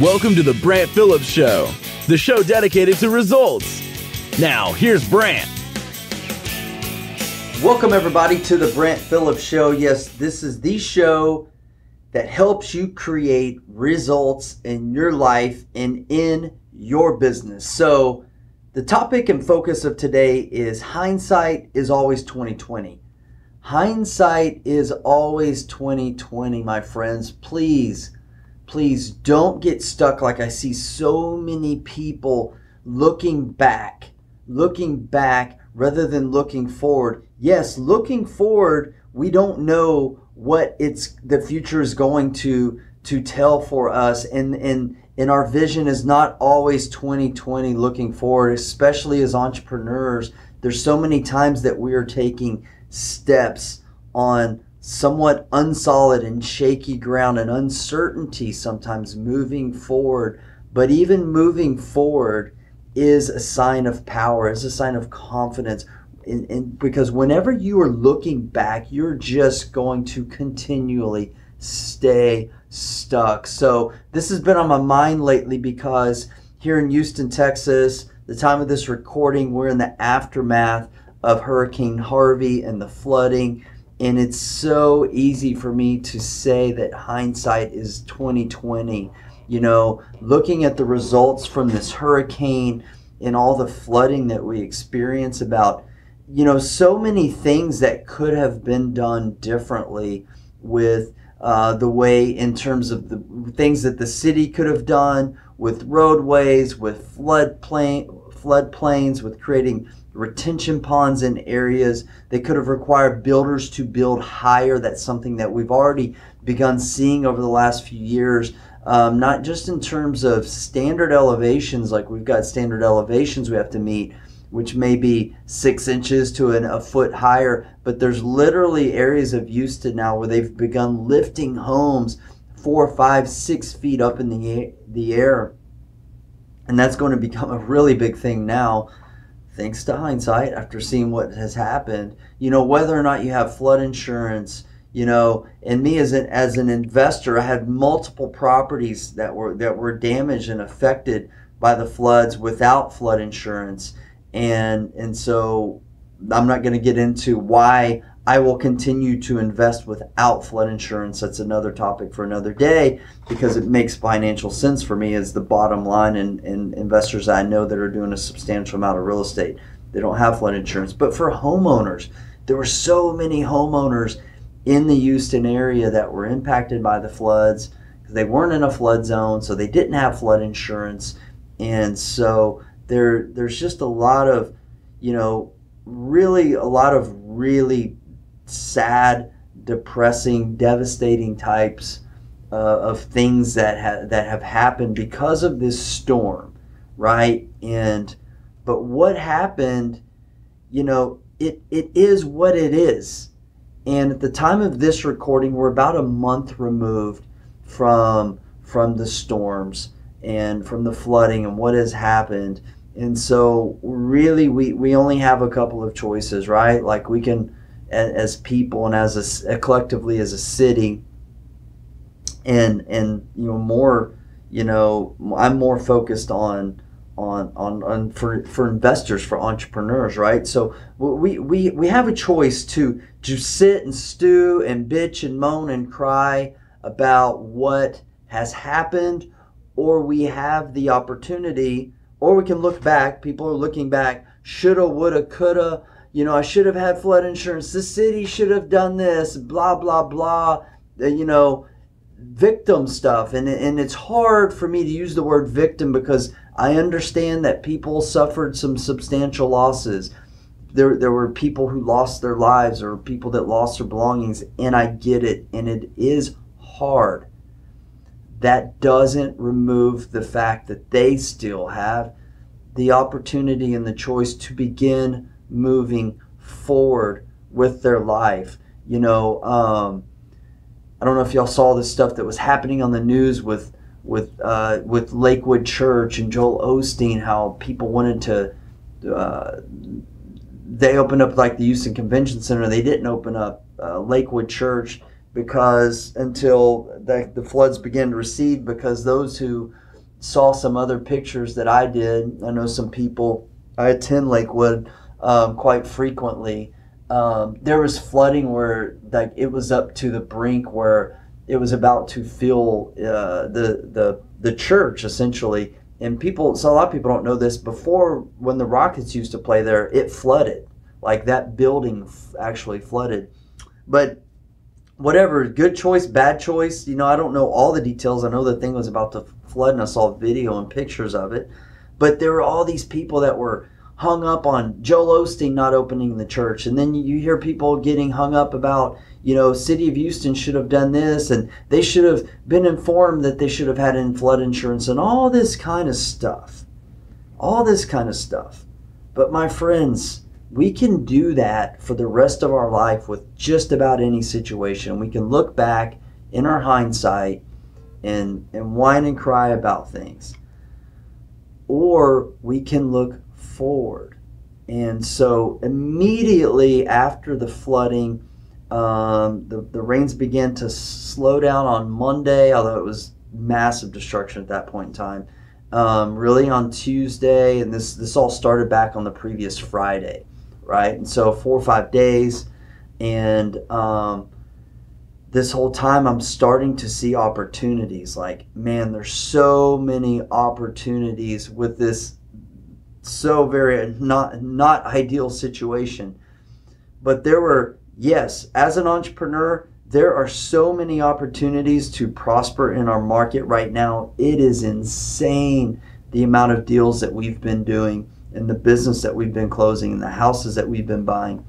Welcome to the Brant Phillips Show, the show dedicated to results. Now, here's Brant. Welcome, everybody, to the Brant Phillips Show. Yes, this is the show that helps you create results in your life and in your business. So, the topic and focus of today is hindsight is always 2020. Hindsight is always 2020, my friends. Please please don't get stuck like I see so many people looking back, looking back rather than looking forward. Yes, looking forward, we don't know what it's the future is going to to tell for us and and and our vision is not always 2020 looking forward, especially as entrepreneurs. There's so many times that we are taking steps on somewhat unsolid and shaky ground and uncertainty sometimes moving forward. But even moving forward is a sign of power, is a sign of confidence. In, in, because whenever you are looking back, you're just going to continually stay stuck. So this has been on my mind lately because here in Houston, Texas, the time of this recording, we're in the aftermath of Hurricane Harvey and the flooding and it's so easy for me to say that hindsight is 2020 you know looking at the results from this hurricane and all the flooding that we experience about you know so many things that could have been done differently with uh, the way in terms of the things that the city could have done with roadways with flood plain flood plains with creating retention ponds in areas. They could have required builders to build higher. That's something that we've already begun seeing over the last few years. Um, not just in terms of standard elevations, like we've got standard elevations we have to meet, which may be six inches to an, a foot higher, but there's literally areas of Houston now where they've begun lifting homes four, five, six feet up in the, the air. And that's going to become a really big thing now thanks to hindsight after seeing what has happened. You know whether or not you have flood insurance you know and me as an as an investor i had multiple properties that were that were damaged and affected by the floods without flood insurance. And and so i'm not going to get into why I will continue to invest without flood insurance. That's another topic for another day because it makes financial sense for me as the bottom line and, and investors I know that are doing a substantial amount of real estate. They don't have flood insurance. But for homeowners, there were so many homeowners in the Houston area that were impacted by the floods because they weren't in a flood zone, so they didn't have flood insurance. And so there there's just a lot of, you know, really a lot of really sad, depressing, devastating types uh, of things that ha- that have happened because of this storm, right? And but what happened, you know, it it is what it is. And at the time of this recording, we're about a month removed from from the storms and from the flooding and what has happened. And so really we, we only have a couple of choices, right? Like we can as, as people and as a, uh, collectively as a city. And and you know more you know i'm more focused on on on, on for for investors for entrepreneurs right? So we we we have a choice to to sit and stew and bitch and moan and cry about what has happened or we have the opportunity or we can look back people are looking back shoulda woulda coulda you know, I should have had flood insurance. The city should have done this, blah, blah, blah, uh, you know, victim stuff. And, and it's hard for me to use the word victim because I understand that people suffered some substantial losses. There, there were people who lost their lives or people that lost their belongings, and I get it, and it is hard. That doesn't remove the fact that they still have the opportunity and the choice to begin moving forward with their life. You know, um, I don't know if y'all saw this stuff that was happening on the news with with uh, with Lakewood Church and Joel Osteen, how people wanted to. Uh, they opened up like the Houston Convention Center. They didn't open up uh, Lakewood Church because until the, the floods began to recede, because those who saw some other pictures that I did. I know some people. I attend Lakewood um, quite frequently. Um, there was flooding where like it was up to the brink where it was about to fill uh, the the the church essentially. And people, so a lot of people don't know this. Before, when the Rockets used to play there, it flooded. Like that building f- actually flooded. But whatever, good choice, bad choice. You know, I don't know all the details. I know the thing was about to flood, and I saw video and pictures of it. But there were all these people that were hung up on Joel Osteen not opening the church, and then you hear people getting hung up about you know, City of Houston should have done this and they should have been informed that they should have had in flood insurance and all this kind of stuff. All this kind of stuff. But my friends, we can do that for the rest of our life with just about any situation. We can look back in our hindsight and, and whine and cry about things. Or we can look forward. And so immediately after the flooding, um, the, the rains began to slow down on Monday, although it was massive destruction at that point in time. Um, really on Tuesday, and this this all started back on the previous Friday, right? And so four or five days, and um, this whole time I'm starting to see opportunities. Like, man, there's so many opportunities with this so very not not ideal situation. But there were yes, as an entrepreneur, there are so many opportunities to prosper in our market right now. It is insane the amount of deals that we've been doing and the business that we've been closing and the houses that we've been buying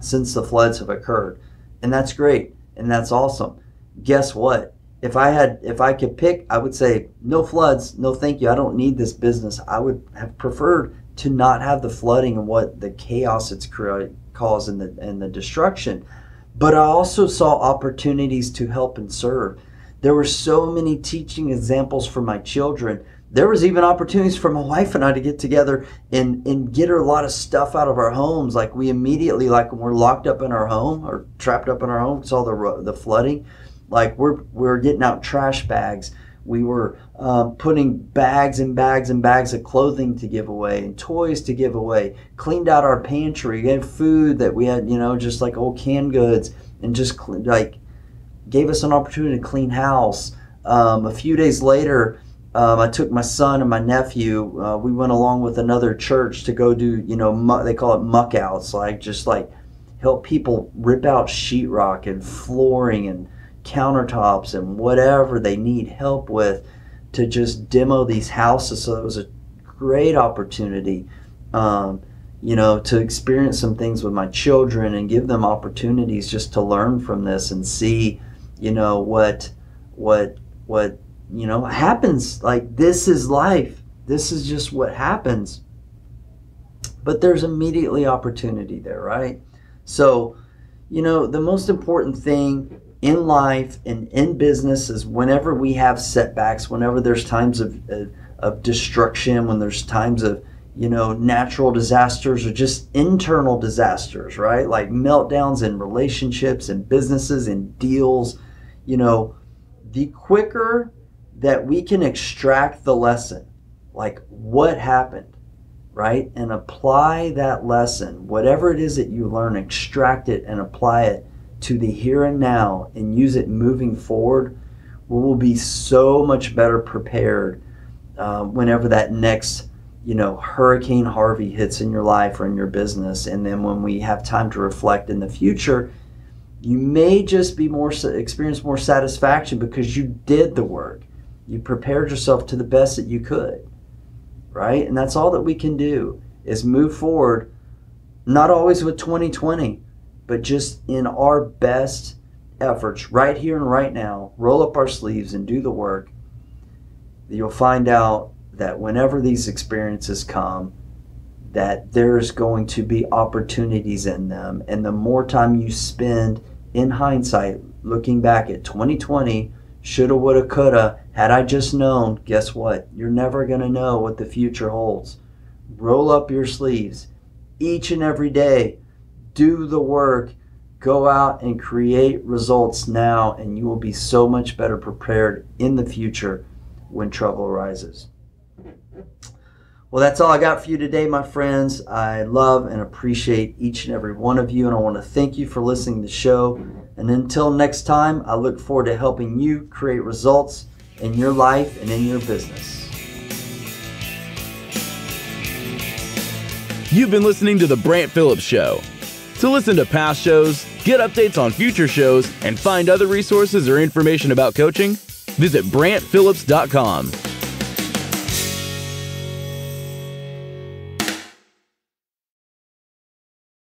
since the floods have occurred. And that's great and that's awesome. Guess what? If I had if I could pick, I would say no floods, no thank you. I don't need this business. I would have preferred to not have the flooding and what the chaos it's created cause and the and the destruction. But I also saw opportunities to help and serve. There were so many teaching examples for my children. There was even opportunities for my wife and I to get together and, and get her a lot of stuff out of our homes. Like we immediately, like when we're locked up in our home or trapped up in our home, saw the the flooding. Like we're we're getting out trash bags we were um, putting bags and bags and bags of clothing to give away and toys to give away. Cleaned out our pantry, had food that we had, you know, just like old canned goods, and just like gave us an opportunity to clean house. Um, a few days later, um, I took my son and my nephew. Uh, we went along with another church to go do, you know, mu- they call it muck outs, like just like help people rip out sheetrock and flooring and countertops and whatever they need help with to just demo these houses. So it was a great opportunity, um, you know, to experience some things with my children and give them opportunities just to learn from this and see, you know, what, what, what, you know, happens. Like this is life. This is just what happens. But there's immediately opportunity there, right? So, you know, the most important thing in life and in business is whenever we have setbacks, whenever there's times of, of, of destruction, when there's times of you know natural disasters or just internal disasters, right? Like meltdowns in relationships and businesses and deals, you know, the quicker that we can extract the lesson, like what happened, right? And apply that lesson, whatever it is that you learn, extract it and apply it to the here and now and use it moving forward, we will be so much better prepared um, whenever that next you know hurricane harvey hits in your life or in your business. And then when we have time to reflect in the future you may just be more experience more satisfaction because you did the work. You prepared yourself to the best that you could right? And that's all that we can do is move forward not always with 2020 but just in our best efforts right here and right now, roll up our sleeves and do the work, you'll find out that whenever these experiences come, that there's going to be opportunities in them. And the more time you spend in hindsight looking back at 2020, shoulda, woulda, coulda, had I just known, guess what? You're never going to know what the future holds. Roll up your sleeves each and every day do the work, go out and create results now, and you will be so much better prepared in the future when trouble arises. Well, that's all I got for you today, my friends. I love and appreciate each and every one of you, and I want to thank you for listening to the show. And until next time, I look forward to helping you create results in your life and in your business. You've been listening to The Brant Phillips Show. To listen to past shows, get updates on future shows, and find other resources or information about coaching, visit BrantPhillips.com.